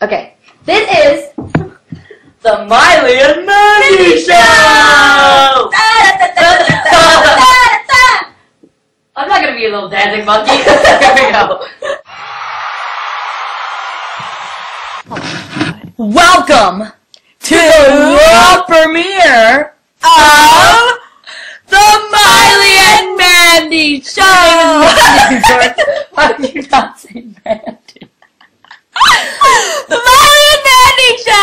Okay, this is the Miley and Mandy Show. I'm not gonna be a little dancing monkey. Here we go. Welcome to the world premiere of the Miley and Mandy Show. Why did you not say Mandy? the Miley and Mandy Show.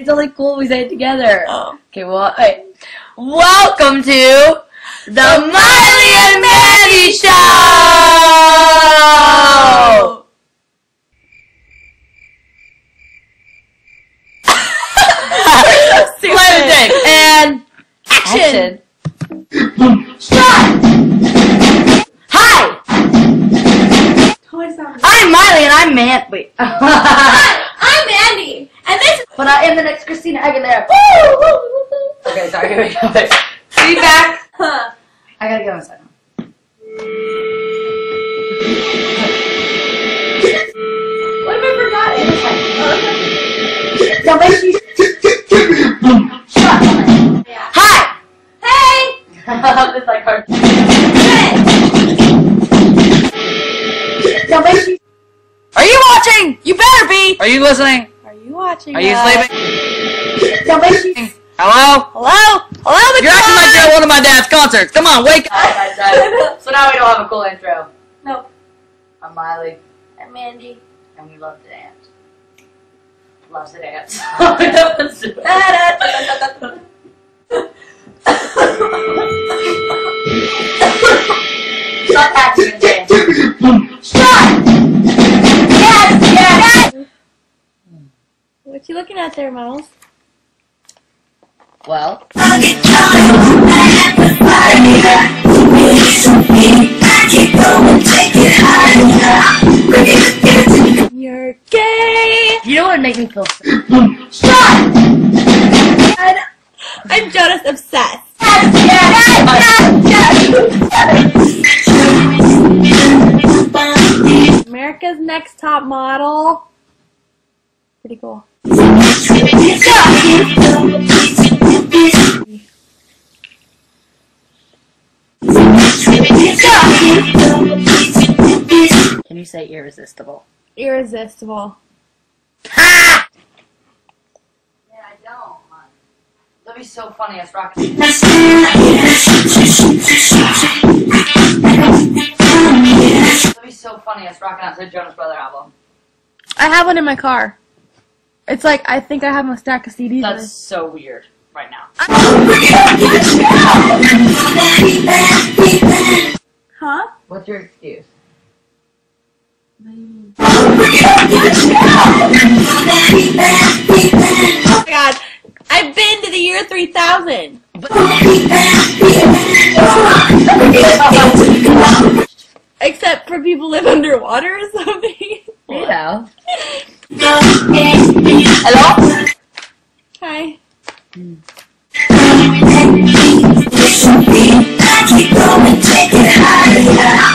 It's only cool we say it together. Oh. Okay, well, wait. Welcome to the Miley and Mandy Show. Play the thing and action. Start. Hi, I'm Miley and I'm Man. Wait. I'm Andy, and this but I am the next Christina Aguilera. Okay, sorry. Here we go. Feedback. Huh. I gotta go in a second. What if I forgot it? Oh, now make you shut. Yeah. Hi. Hey! it's like hard. Hey! Now make you. Are you watching? You better be. Are you listening? Are you watching? Are you us? sleeping? Now make you. Hello? Hello? Hello, the You're acting like you're at one of my dad's concerts. Come on, wake up. so now we don't have a cool intro. No. I'm Miley, I'm Mandy. and we love to dance. Loves to dance. you looking at there, Miles? Well, You're gay! you know what would make me feel And I'm Jonas obsessed. America's Next Top Model. Pretty cool. Can you say irresistible? Irresistible. Ha! Yeah, I don't. That'd be so funny. Us rocking. That'd be so funny. Us rocking out to the Jonas Brother album. I have one in my car. It's like I think I have a stack of CDs. That's it. so weird right now. Huh? What's your excuse? Oh my god. I've been to the year 3000. Except for people live underwater or something. You know.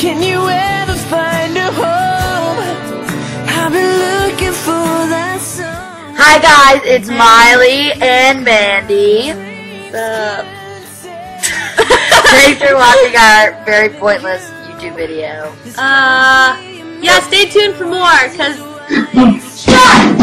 can you ever find a home? I've been looking for that song. Hi guys, it's Miley and Mandy. Thanks for watching our very pointless YouTube video. uh, yeah, stay tuned for more, cause. Uh.